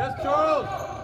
Yes, Charles.